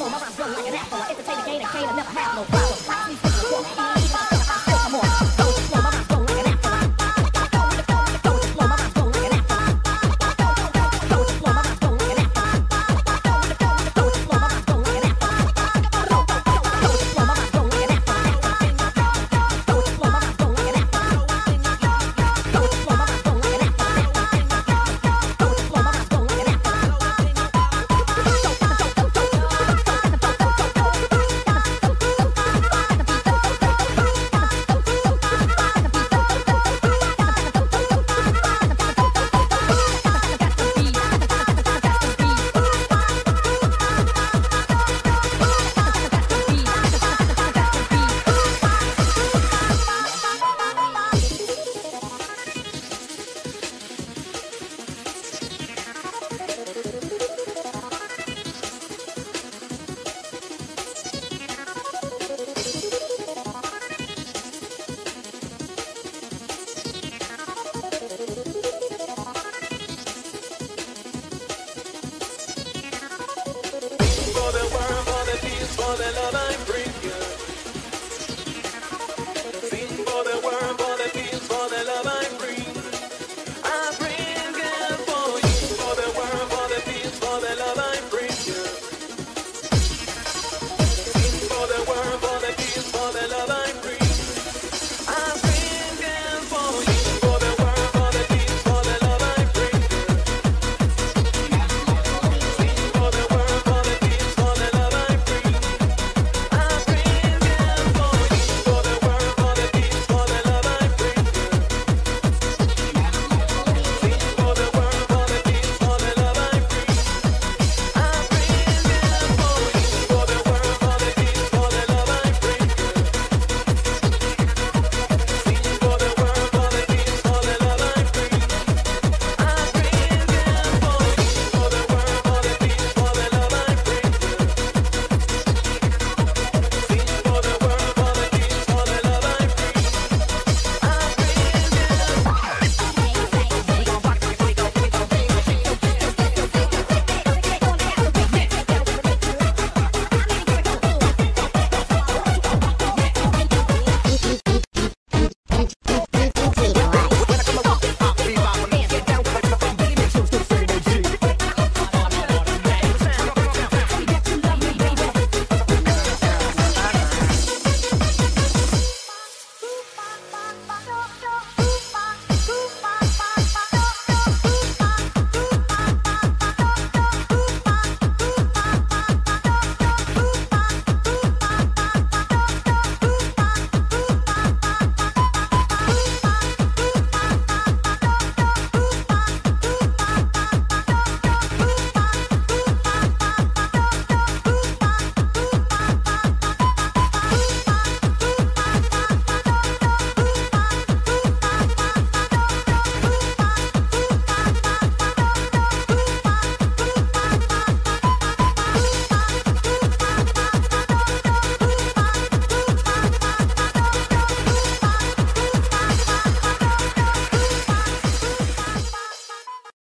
flow. My rhymes run like an apple. I entertain the game and can't never have no problem. de